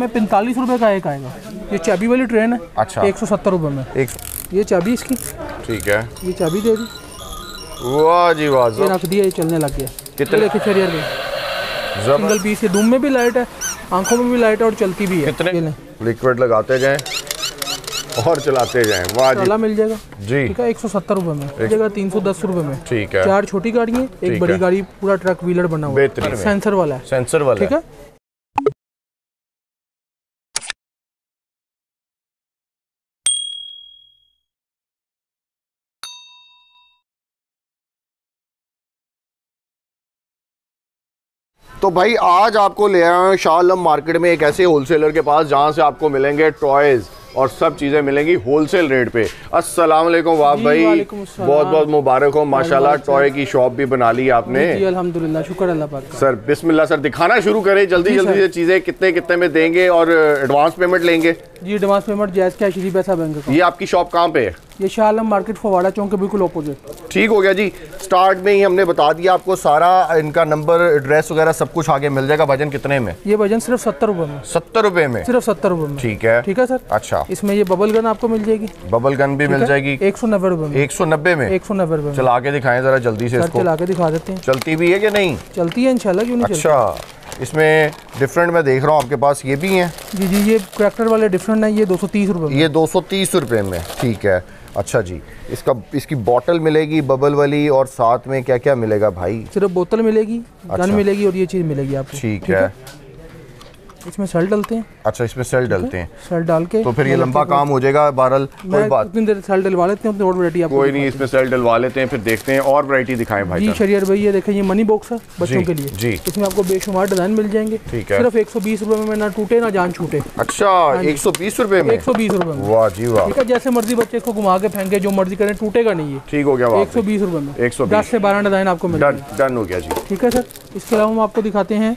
में पैंतालीस रुपए का एक आएगा। ये चाबी वाली ट्रेन है अच्छा। एक सौ सत्तर रुपये में। एक ये चाबी इसकी। ठीक है। ये चाबी दे दी। वाह जी वाह ये रख दिया ये चलने लग गया। कितने- देखिए शरीर में सिंगल पीस ये दुम में भी लाइट है आँखों में भी लाइट है और चलती भी है। कितने लिक्विड लगाते जाएँ और चलाते जाएँ। वाह जी। मिल जाएगा। जी। ठीक है एक सौ सत्तर रुपये में। जाएगा तीन सौ दस रुपये में। ठीक है। चार छोटी गाड़ियाँ ठीक एक बड़ी गाड़ी पूरा ट्रक व्हीलर बना हुआ है। है। सेंसर वाला है। सेंसर वाला ठीक है? तो भाई आज आपको ले आया हूँ शाह आलम मार्केट में एक ऐसे होलसेलर के पास जहाँ से आपको मिलेंगे टॉयज और सब चीज़ें मिलेंगी होलसेल रेट पे। अस्सलाम वालेकुम वाह भाई। बहुत बहुत मुबारक हो माशाल्लाह टॉय की शॉप भी बना ली आपने। जी अल्हम्दुलिल्लाह शुक्र अल्लाह पाक सर बिस्मिल्लाह सर दिखाना शुरू करें जल्दी जल्दी। से चीज़ें कितने कितने में देंगे और एडवांस पेमेंट लेंगे? जी एडवांस पेमेंट जैस कैश जी पैसा बैंक ये आपकी शॉप कहाँ पे है? ये शाह आलम मार्केट फवाड़ा चौक के बिल्कुल ऑपोजिट ठीक हो गया जी। स्टार्ट में ही हमने बता दिया आपको सारा इनका नंबर एड्रेस वगैरह सब कुछ आगे मिल जाएगा वज़न कितने में? ये वज़न सिर्फ़ सत्तर रुपये में। सत्तर रुपए में? सिर्फ़ सत्तर रुपये में। ठीक है। ठीक है सर? अच्छा। इसमें ये बबल गन आपको मिल जाएगी। बबल गन भी मिल जाएगी। एक सौ नब्बे रुपये में। एक सौ नब्बे में? एक सौ नब्बे रुपये में। चला के दिखाएँ जरा जल्दी से चला के दिखा देते हैं। चलती भी है कि नहीं? चलती है इनशाला क्यों नहीं अच्छा। इसमें डिफरेंट मैं देख रहा हूँ आपके पास ये भी हैं। जी जी ये करेक्टर वाले डिफरेंट है ये दो सौ तीस रुपये ये दो सौ तीस रुपये में ठीक है। अच्छा जी इसका इसकी बोतल मिलेगी बबल वाली और साथ में क्या क्या मिलेगा भाई? सिर्फ़ बोतल मिलेगी अच्छा। गन मिलेगी और ये चीज़ मिलेगी आपको ठीक है। इसमें सेल डलते हैं। अच्छा इसमें सेल डलते हैं। सेल डाल के तो फिर ये लंबा काम हो जाएगा बहरहाल कोई बात उतनी देर सेल डलवा लेते हैं और वैरायटी आपको कोई नहीं इसमें सेल डलवा लेते हैं फिर देखते हैं और वैरायटी दिखाएँ भाई जी। शरियर भाई ये देखें ये मनी बॉक्स है बच्चों के लिए। जी। इसमें आपको बेशुमार डिज़ाइन मिल जाएँगे। ठीक है। सिर्फ़ एक सौ बीस रुपये में ना टूटे ना जान छूटे। अच्छा एक सौ बीस रुपये में? एक सौ बीस रुपये में। वाह जी वाह। ठीक है जैसे मर्ज़ी बच्चे को घुमा के फेंके जो मर्ज़ी करें टूटेगा नहीं ये। ठीक हो गया एक सौ बीस रुपये में। 120 दस से बारह डिज़ाइन आपको मिल डन हो गया जी। ठीक है सर? इसके अलावा हम आपको दिखाते हैं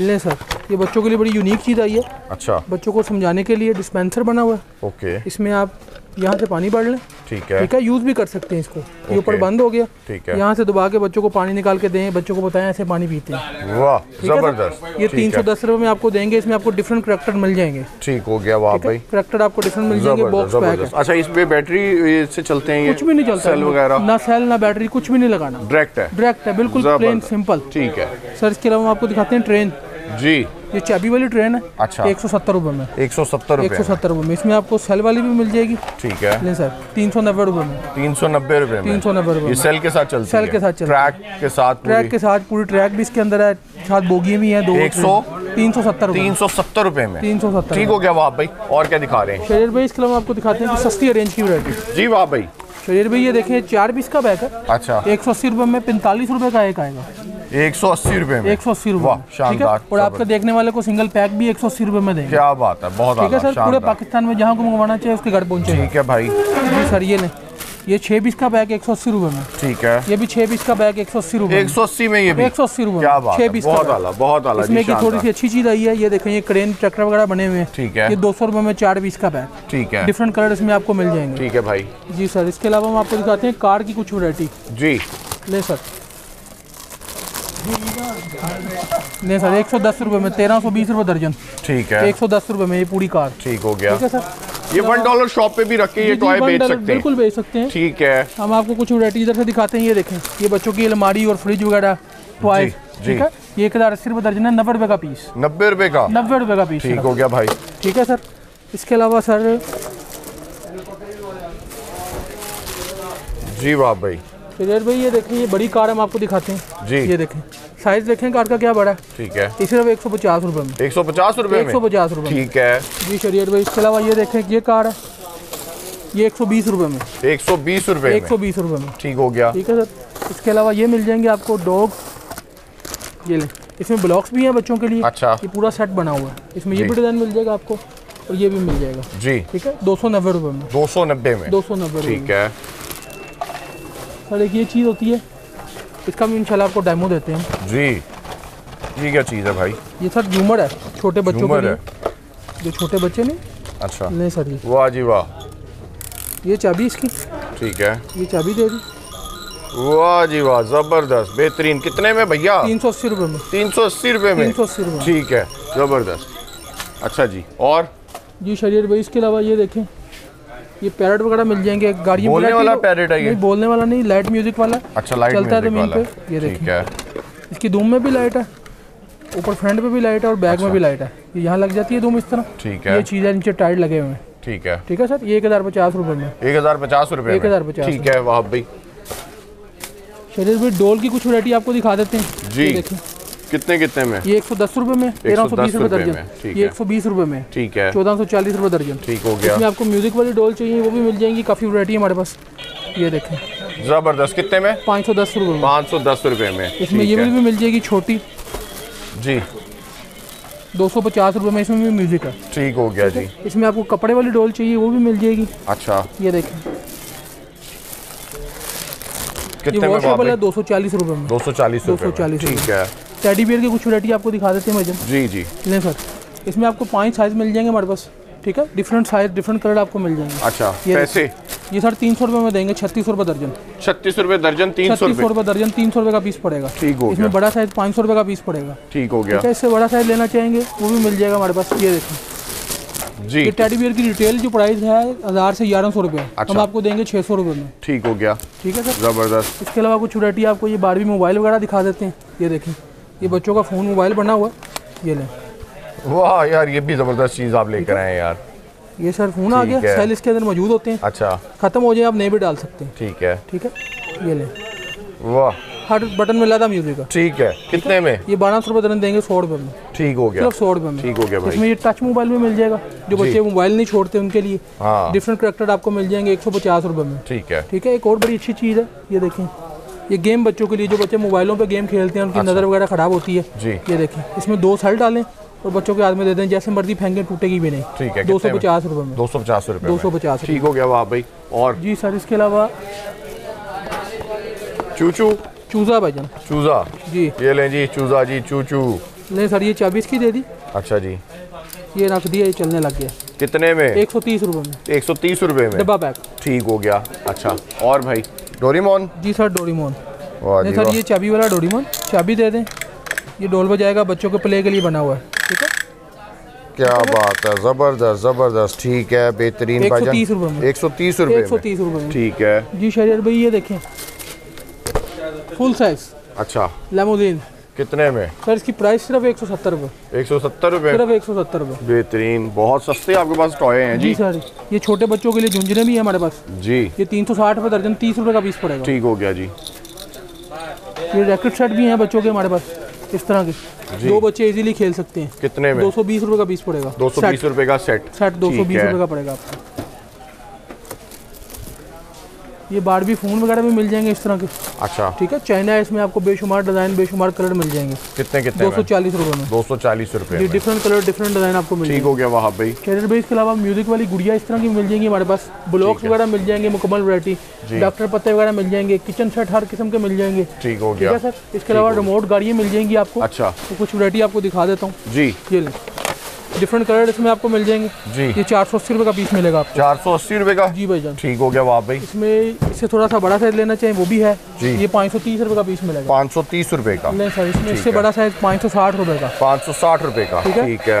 ले सर। ये बच्चों के लिए बड़ी यूनिक चीज़ आई है। अच्छा। बच्चों को समझाने के लिए डिस्पेंसर बना हुआ है। ओके। इसमें आप यहाँ से पानी भर लें। ठीक है। ठीक है? यूज़ भी कर सकते हैं इसको। ये ऊपर बंद हो गया। ठीक है। यहाँ से दबा के बच्चों को पानी निकाल के दें। बच्चों को बताएँ ऐसे पानी पीते हैं। वाह? ज़बरदस्त। ये तीन सौ दस रुपये में आपको देंगे। इसमें आपको डिफरेंट करेक्टर मिल जाएँगे। ठीक हो गया वाह भाई। करेक्टर आपको डिफरेंट मिल जाएँगे बॉक्स पैक है। अच्छा इसमें बैटरी से चलते हैं कुछ भी नहीं चलता। सेल वगैरह? ना सेल ना बैटरी कुछ भी नहीं लगाना। डायरेक्ट है। डायरेक्ट है बिल्कुल प्लेन सिंपल ठीक है। सर इसके अलावा हम आपको दिखाते हैं ट्रेन जी। ये चाबी वाली ट्रेन है। अच्छा। एक सौ सत्तर रुपये में। एक सौ सत्तर एक सौ सत्तर रुपये में। इसमें आपको सेल वाली भी मिल जाएगी। ठीक है। लें सर तीन सौ नब्बे रुपये में। तीन सौ नब्बे रुपये में। तीन सौ नब्बे में। सेल के साथ चलती सेल के साथ चलती ट्रैक के साथ ट्रैक के साथ पूरी ट्रैक भी इसके अंदर है। साथ बोगियाँ भी हैं दो एक सौ? तीन सौ सत्तर तीन सौ सत्तर रुपये में। तीन सौ सत्तर ठीक हो गया वाह भाई। और क्या दिखा रहे हैं? शरीर भाई इसके अलावा आपको दिखाते हैं सस्ती अरेंज की वैरायटी जी वाह भाई। शरीर भाई ये देखें चार पीस का बैग है। अच्छा। एक सौ अस्सी रुपये में पैंतालीस रुपये का एक आएगा। एक सौ अस्सी रुपये में। एक सौ अस्सी शानदार, और आपके देखने वाले को सिंगल पैक भी एक सौ अस्सी रुपये में देंगे। क्या बात है बहुत ठीक है सर पूरे पाकिस्तान में जहाँ को मंगवाना चाहिए उसके घर पहुँचे। ठीक है भाई। जी सर ये लें। ये छः पीस का बैग एक सौ अस्सी रुपये में। ठीक है। ये भी छः पीस का बैग एक सौ अस्सी रुपये एक सौ अस्सी में ये भी। एक सौ अस्सी रुपये क्या में बात छः पीस बहुत आला बहुत आला इसमें की थोड़ी सी अच्छी चीज़ आई है ये देखें ये क्रेन ट्रैक्टर वगैरह बने हुए हैं। ठीक है। ये दो सौ रुपये में चार पीस का बैग ठीक है। डिफरेंट कलर इसमें आपको मिल जाएँगे। ठीक है भाई। जी सर इसके अलावा हम आपको दिखाते हैं कार की कुछ वैरायटी जी। ले सर। ले सर एक सौ दस रुपये में तेरह सौ बीस रुपये दर्जन। ठीक है। एक सौ दस रुपये में ये पूरी कार। ठीक हो गया। ठीक है सर। ये वन डॉलर शॉप पे भी रख के ये टॉय बेच सकते हैं। बिल्कुल बेच सकते हैं। ठीक है। हम आपको कुछ वैरायटी इधर से दिखाते हैं ये देखें। ये बच्चों की अलमारी और फ्रिज वगैरह टॉय ठीक है? ये एक हज़ार अस्सी रुपये दर्जन है नब्बे रुपये का पीस नब्बे रुपए का? नब्बे रुपये का पीस ठीक हो गया भाई। ठीक है सर। इसके अलावा सर जी वाह भाई। फिर भाई ये देखें ये बड़ी कार हम आपको दिखाते हैं। जी। ये देखें। साइज़ देखें कार का क्या बड़ा है? ठीक है। ये सिर्फ़ एक सौ पचास रुपये में। एक सौ पचास रुपए एक सौ में पचास रुपये ठीक है। जी शरीर भाई इसके अलावा ये देखें ये कार है। ये एक सौ बीस रुपये में। एक सौ बीस रुपए एक सौ बीस रुपये में। ठीक हो गया। ठीक है सर। इसके अलावा ये मिल जाएँगे आपको डॉग। ये लें। इसमें ब्लॉक्स भी हैं बच्चों के लिए। अच्छा। ये पूरा सेट बना हुआ है। इसमें ये भी डिज़ाइन मिल जाएगा आपको और ये भी मिल जाएगा। जी। ठीक है? दो सौ नब्बे रुपये में। दो सौ नब्बे में। दो सौ नब्बे ठीक है। सर एक ये चीज़ होती है इसका भी इंशाल्लाह आपको डेमो देते हैं। जी। ये क्या चीज़ है भाई? ये सर झूमर है छोटे बच्चों के लिए। जो छोटे बच्चे नहीं? अच्छा। नहीं सर ये। वाह जी वाह। ये चाबी इसकी? ठीक है। ये चाबी दे दी। वाह जी वाह ज़बरदस्त। बेहतरीन। कितने में भैया? तीन सौ अस्सी रुपये में। तीन सौ अस्सी रुपए में? तीन सौ अस्सी रुपये ठीक है ज़बरदस्त। अच्छा जी और? जी शरीर भाई इसके अलावा ये देखें। ये पैरेट वगैरह मिल जाएँगे गाड़ी बोलने वाला parrot है ये? बोलने वाला नहीं लाइट म्यूज़िक वाला। अच्छा लाइट चलता है ज़मीन पे। ये ठीक देखिए। है। इसकी धूम में भी लाइट है ऊपर फ्रंट पे भी लाइट है और बैक में भी लाइट है। ये यहाँ लग जाती है धूम इस तरह। ठीक है। ये चीज़ है नीचे टायर लगे हुए हैं। ठीक है। ठीक है सर? ये एक हज़ार पचास रुपये में। एक हज़ार पचास रुपए एक हज़ार पचास ठीक है वहाब भाई। शरीर भाई डोल की कुछ वैरायटी आपको दिखा देते हैं। जी। देखिए। कितने कितने में? ये एक सौ दस रुपये में तेरह सौ बीस 110 रुपये रुपए दर्जन। ये एक सौ बीस रुपये में ठीक है। चौदह सौ चालीस रुपये दर्जन। ठीक हो इसमें गया आपको म्यूज़िक वाली डोल चाहिए वो भी मिल जाएँगी काफ़ी वैरायटी है हमारे पास। ये देखें। ज़बरदस्त। कितने में? पाँच सौ दस रुपये में। पाँच सौ दस रुपए में इसमें ये भी मिल जाएगी छोटी। जी। दो सौ पचास रुपये में इसमें भी म्यूज़िक है। ठीक हो गया जी। इसमें आपको कपड़े वाली डोल चाहिए वो भी मिल जाएगी। अच्छा। ये देखें। कितने में दो सौ चालीस रुपये में। दो सौ चालीस रुपए में 240 ठीक है। टेडी बियर की कुछ वरायटी आपको दिखा देते हैं भजन जी जी। लें सर इसमें आपको पाँच साइज़ मिल जाएँगे हमारे पास ठीक है? डिफरेंट साइज़ डिफरेंट कलर आपको मिल जाएँगे। अच्छा ये पैसे? ये सर तीन सौ रुपये में देंगे छत्तीस सौ रुपये दर्जन। छत्तीस रुपए दर्जन तीन सौ रुपये दर्जन तीन सौ रुपये का पीस पड़ेगा। ठीक हो इसमें गया। बड़ा साइज़ पाँच सौ रुपये का पीस पड़ेगा। ठीक हो गया। इससे बड़ा साइज़ लेना चाहेंगे वो भी मिल जाएगा हमारे पास। ये देखें जी। ये टेडी बियर की रिटेल जो प्राइस है हज़ार से ग्यारह सौ रुपये हम अच्छा। आपको देंगे छः सौ रुपये में। ठीक हो गया। ठीक है सर ज़बरदस्त। इसके अलावा कुछ वैरायटी आपको ये बारहवीं मोबाइल वगैरह दिखा देते हैं। ये देखें ये बच्चों का फ़ोन मोबाइल बना हुआ है। ये लें। वाह यार ये भी ज़बरदस्त चीज़ आप लेकर आए हैं यार। ये सर फ़ोन आ गया सेल इसके अंदर मौजूद होते हैं। अच्छा। ख़त्म हो जाए आप नए भी डाल सकते हैं। ठीक है। ठीक है? ये लें। वाह। हर बटन में लगा म्यूज़िक का। ठीक है। कितने में? ये बारह सौ रुपये दर्जन देंगे सौ रुपये में। ठीक हो गया। सिर्फ़ सौ रुपये में। ठीक हो गया भाई। इसमें ये टच मोबाइल भी मिल जाएगा। जो बच्चे मोबाइल नहीं छोड़ते उनके लिए। हाँ। डिफरेंट करेक्टर आपको मिल जाएँगे एक सौ पचास रुपये में। ठीक है। ठीक है? एक और बड़ी अच्छी चीज़ है। ये देखें। ये गेम बच्चों के लिए जो बच्चे मोबाइलों पे गेम खेलते हैं उनकी नज़र वगैरह ख़राब होती है। जी। ये देखें इसमें दो सेल डालें और बच्चों के हाथ में दे दें जैसे मर्ज़ी फेंकें टूटेगी भी नहीं। ठीक है दो सौ पचास रुपये में। दो सौ पचास रुपए दो सौ पचास ठीक हो गया वाह भाई। और? जी सर इसके अलावा चूचू। चूज़ा भाईजान चूजा। जी। ये लें जी चूजा जी चूचू। नहीं सर ये चाबी की दे दी। अच्छा जी। ये रख दिया ये चलने लग गया। कितने में? एक सौ तीस रुपये में। एक सौ तीस रुपए में। डब्बा पैक। ठीक हो गया। अच्छा। और भाई? डोरीमोन? जी सर डोरीमोन। नहीं सर ये चाबी वाला डोरीमोन चाबी दे दें। ये डोल बजाएगा बच्चों के प्ले के लिए बना हुआ है ठीक है? क्या बात है ज़बरदस्त ज़बरदस्त ठीक है बेहतरीन 130 रुपए में। एक सौ तीस रुपए एक सौ तीस रुपये ठीक है। जी शरीर भाई ये देखें। फुल साइज़ अच्छा। लेमोजीन कितने में? सर इसकी प्राइस सिर्फ़ एक सौ सत्तर रुपये एक सौ सत्तर रुपए? सिर्फ़ एक सौ सत्तर रुपये बेहतरीन बहुत सस्ते आपके पास टॉय हैं जी जी। सर ये छोटे बच्चों के लिए झुंझुने भी है हमारे पास। जी। ये तीन सौ साठ रुपये दर्जन तीस रुपये का पीस पड़ेगा। ठीक हो गया जी। ये रैकेट सेट भी हैं बच्चों के हमारे पास इस तरह के। दो बच्चे इजीली खेल सकते हैं। कितने में? दो सौ बीस रुपये का पीस पड़ेगा। दो सौ बीस रुपए का सेट सेट दो सौ बीस। रुपये का पड़ेगा आपको। ये बारबी फ़ोन वगैरह भी मिल जाएँगे इस तरह के। अच्छा। ठीक है? चाइना इसमें आपको बेशुमार डिज़ाइन बेशुमार कलर मिल जाएँगे। कितने कितने दो सौ चालीस रुपये में। दो सौ चालीस रुपए ये डिफरेंट कलर डिफरेंट डिज़ाइन आपको मिल ठीक हो गया वहाँ भाई कैरियर बेस के अलावा म्यूज़िक वाली गुड़िया इस तरह की मिल जाएँगी हमारे पास। ब्लॉक्स वगैरह मिल जाएँगे मुकम्मल वैरायटी डॉक्टर पत्ते वगैरह मिल जाएँगे किचन सेट हर किस्म के मिल जाएँगे। ठीक हो गया। सर? इसके अलावा रिमोट गाड़ियाँ मिल जाएँगी आपको। अच्छा। तो कुछ वैरायटी आपको दिखा देता हूँ। जी। ये डिफरेंट कलर इसमें आपको मिल जाएँगे। जी। ये चार सौ अस्सी रुपये का पीस मिलेगा आपको। चार सौ अस्सी रुपए का? जी भाईजान ठीक हो गया वहाँ भाई। इसमें इससे थोड़ा सा बड़ा साइज़ लेना चाहिए वो भी है। जी। ये पाँच सौ तीस रुपये का पीस मिलेगा। पाँच सौ तीस रुपए का। नहीं सर इसमें इससे बड़ा साइज़ पाँच सौ साठ रुपये का। पाँच सौ साठ रुपए का। ठीक है।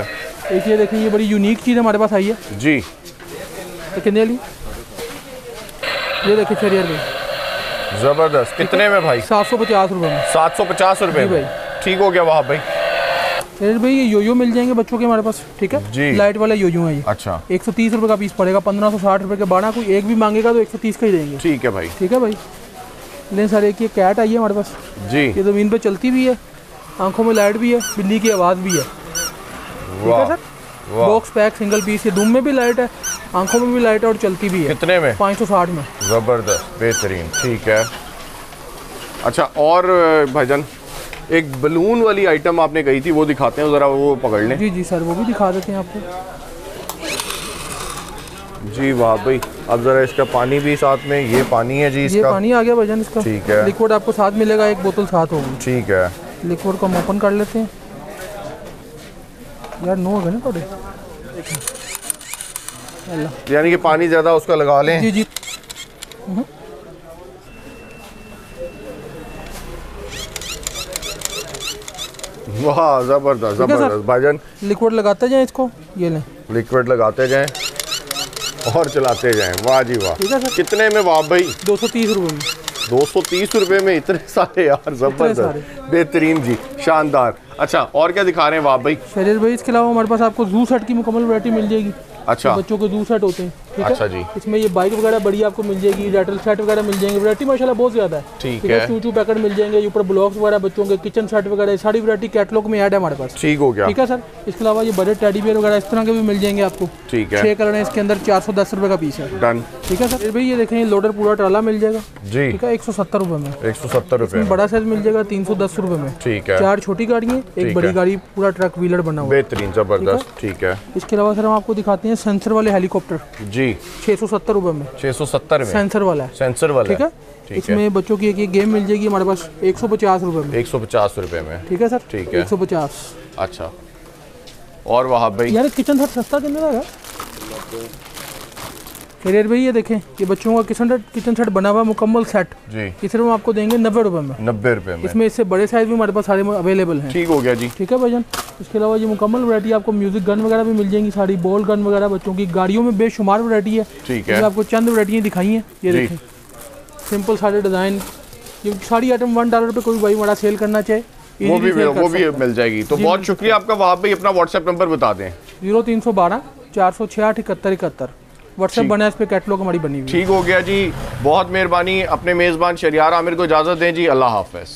एक ये देखिए ये बड़ी यूनिक चीज़ हमारे पास आई है। जी। कितने ली? ये देखिए चेरियर भाई ज़बरदस्त। कितने में भाई? सात सौ पचास रुपये में। सात सौ पचास रुपए जी में। ठीक हो गया वहाँ भाई। चेरियर भाई ये योयो मिल जाएँगे बच्चों के हमारे पास ठीक है? जी। लाइट वाला योयो है ये। अच्छा। एक सौ तीस रुपये का पीस पड़ेगा पंद्रह सौ साठ रुपये के बारह कोई एक भी मांगेगा तो एक सौ तीस का ही देंगे। ठीक है भाई। ठीक है भाई? नहीं सर एक ये कैट आई है हमारे पास। जी। ये ज़मीन पे चलती भी है आँखों में लाइट भी है बिल्ली की आवाज़ भी है। ठीक है sir? Box pack single piece ये धूम में भी लाइट है आँखों में भी लाइट है और चलती भी है। कितने में? पाँच सौ साठ में। ज़बरदस्त बेहतरीन ठीक है। अच्छा और भाईजान एक बलून वाली आइटम आपने कही थी वो दिखाते हैं ज़रा वो पकड़ लें। जी जी सर वो भी दिखा देते हैं आपको। जी वाह भाई अब ज़रा इसका पानी भी साथ में ये पानी है जी इसका। ये पानी आ गया भजन इसका। ठीक है। लिक्विड आपको साथ मिलेगा एक बोतल साथ होगी। ठीक है। लिक्विड को हम ओपन कर लेते हैं। यार नो हो ना थोड़े? यानी कि पानी ज़्यादा उसका लगा लें। जी जी। वाह ज़बरदस्त। ज़बरदस्त। भाईजान। लिक्विड लगाते जाएँ इसको? ये लें। लिक्विड लगाते जाएँ और चलाते जाएँ। वाह जी वाह। ठीक है, सर। कितने में वाह भाई? दो सौ तीस रुपये में। दो सौ तीस रुपए में? इतने सारे यार ज़बरदस्त। बेहतरीन जी शानदार। अच्छा और क्या दिखा रहे हैं वाह भाई? शरीर भाई इसके अलावा हमारे पास आपको जू सेट की मुकम्मल वैरायटी मिल जाएगी। अच्छा। बच्चों के जू सेट होते हैं। ठीक है? अच्छा जी। इसमें ये बाइक वगैरह बड़ी आपको मिल जाएगी रेटल सेट वगैरह मिल जाएँगे वरायटी माशाल्लाह बहुत ज़्यादा है। ठीक है? है। चूचू पैकेट मिल जाएँगे ऊपर ब्लॉक्स वगैरह बच्चों के किचन सेट वगैरह सारी वरायटी कैटलॉग में ऐड है हमारे पास। ठीक हो गया। ठीक है सर इसके अलावा ये बड़े टेडी बियर वगैरह इस तरह के भी मिल जाएँगे आपको। ठीक है। छः कलर है इसके अंदर चार सौ दस रुपए का पीस है। डन ठीक है सर फिर भाई ये देखें लोडर पूरा ट्राला मिल जाएगा। जी। ठीक है? एक सौ सत्तर रुपये में। एक सौ सत्तर रुपए बड़ा साइज़ मिल जाएगा तीन सौ दस रुपए में। ठीक है। चार छोटी गाड़ियाँ एक बड़ी गाड़ी पूरा ट्रक व्हीलर बना हुआ बेहतरीन ज़बरदस्त। ठीक है? इसके अलावा सर हम आपको दिखाते हैं सेंसर वाले हेलीकॉप्टर जी। छः सौ सत्तर रूपए में। छह सौ सत्तर में? सेंसर वाला है। सेंसर वाला ठीक है? ठीक है। इसमें बच्चों की एक एक गेम मिल जाएगी हमारे पास एक सौ पचास रूपए में। एक सौ पचास रूपए में? ठीक है सर? ठीक है। एक सौ पचास। अच्छा। और वहाँ भाई यार किचन सर सस्ता कितने का है। करियर भाई ये देखें ये बच्चों का किचन सेट किचन सेट बना हुआ मुकम्मल सेट जी। सिर्फ़ हम आपको देंगे नब्बे रुपए में। नब्बे रुपए में। इसमें इससे बड़े साइज़ भी हमारे पास सारे अवेलेबल हैं। ठीक हो गया जी। ठीक है भाईजान? इसके अलावा ये मुकम्मल वरायटी आपको म्यूज़िक गन वगैरह भी मिल जाएँगी सारी बॉल गन वगैरह बच्चों की। गाड़ियों में बेशुमार वैरायटी है। ठीक है। आपको चंद वरायटियाँ दिखाई हैं। ये देखें सिंपल सारे डिज़ाइन ये सारी आइटम वन डॉलर पे कोई भाई बड़ा सेल करना चाहे वो भी वो भी मिल जाएगी। तो बहुत शुक्रिया आपका वहाँ भाई अपना व्हाट्सएप नंबर बता दें। ज़ीरो तीन सौ बारह चार सौ छियाठ इकहत्तर इकहत्तर। व्हाट्सएप बना है इस पर कैटलॉग हमारी बनी हुई ठीक हो गया जी। बहुत मेहरबानी अपने मेज़बान शरियार आमिर को इजाज़त दें जी। अल्लाह हाफिज़।